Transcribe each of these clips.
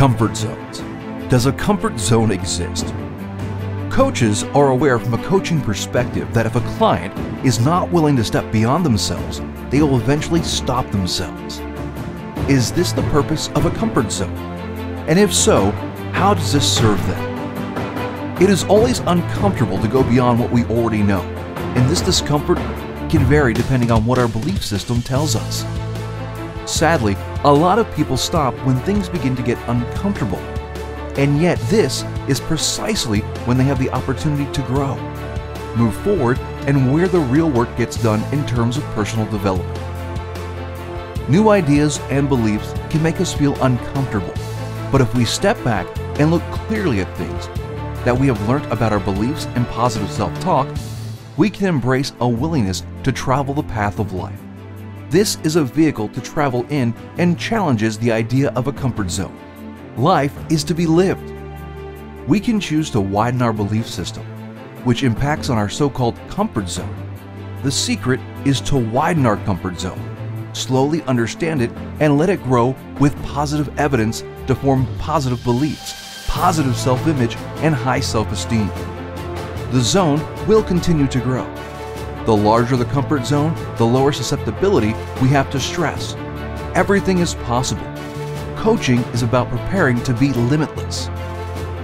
Comfort zones. Does a comfort zone exist? Coaches are aware from a coaching perspective that if a client is not willing to step beyond themselves, they will eventually stop themselves. Is this the purpose of a comfort zone? And if so, how does this serve them? It is always uncomfortable to go beyond what we already know, and this discomfort can vary depending on what our belief system tells us. Sadly, a lot of people stop when things begin to get uncomfortable. And yet, this is precisely when they have the opportunity to grow, move forward, and where the real work gets done in terms of personal development. New ideas and beliefs can make us feel uncomfortable, but if we step back and look clearly at things that we have learned about our beliefs and positive self talk, we can embrace a willingness to travel the path of life. This is a vehicle to travel in and challenges the idea of a comfort zone. Life is to be lived. We can choose to widen our belief system, which impacts on our so called comfort zone. The secret is to widen our comfort zone, slowly understand it, and let it grow with positive evidence to form positive beliefs, positive self image, and high self esteem. The zone will continue to grow the larger the comfort zone, the lower susceptibility we have to stress. Everything is possible. Coaching is about preparing to be limitless.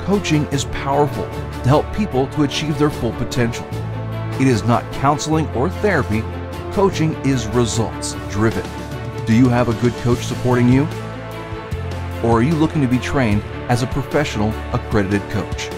Coaching is powerful to help people to achieve their full potential. It is not counseling or therapy, coaching is results driven. Do you have a good coach supporting you? Or are you looking to be trained as a professional accredited coach?